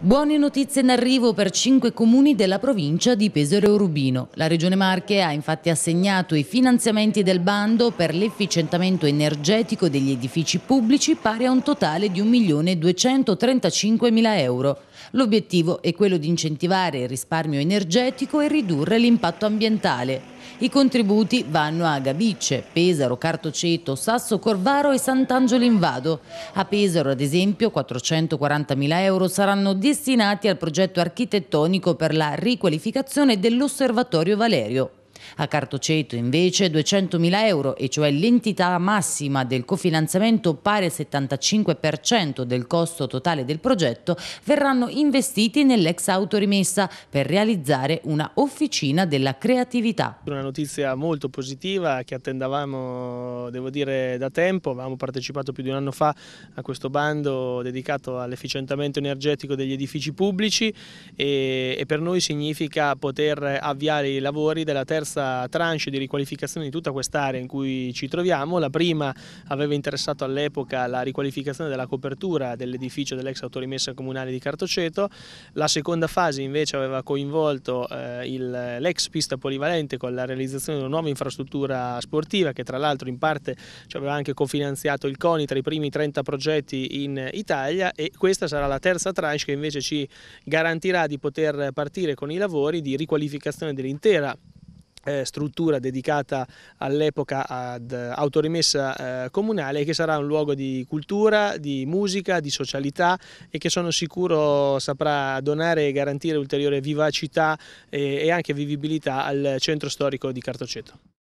Buone notizie in arrivo per cinque comuni della provincia di Pesaro Rubino. La Regione Marche ha infatti assegnato i finanziamenti del bando per l'efficientamento energetico degli edifici pubblici pari a un totale di 1.235.000 euro. L'obiettivo è quello di incentivare il risparmio energetico e ridurre l'impatto ambientale. I contributi vanno a Gabicce, Pesaro, Cartoceto, Sasso Corvaro e Sant'Angelo in Vado. A Pesaro, ad esempio, 440.000 euro saranno destinati al progetto architettonico per la riqualificazione dell'Osservatorio Valerio. A Cartoceto invece 200.000 euro, e cioè l'entità massima del cofinanziamento pari al 75% del costo totale del progetto, verranno investiti nell'ex autorimessa per realizzare una officina della creatività. Una notizia molto positiva che attendavamo, devo dire, da tempo. Avevamo partecipato più di un anno fa a questo bando dedicato all'efficientamento energetico degli edifici pubblici e, e per noi significa poter avviare i lavori della terza terza tranche di riqualificazione di tutta quest'area in cui ci troviamo. La prima aveva interessato all'epoca la riqualificazione della copertura dell'edificio dell'ex autorimessa comunale di Cartoceto, la seconda fase invece aveva coinvolto eh, l'ex pista polivalente con la realizzazione di una nuova infrastruttura sportiva che tra l'altro in parte ci aveva anche cofinanziato il CONI tra i primi 30 progetti in Italia e questa sarà la terza tranche che invece ci garantirà di poter partire con i lavori di riqualificazione dell'intera eh, struttura dedicata all'epoca ad autorimessa eh, comunale che sarà un luogo di cultura, di musica, di socialità e che sono sicuro saprà donare e garantire ulteriore vivacità e, e anche vivibilità al centro storico di Cartoceto.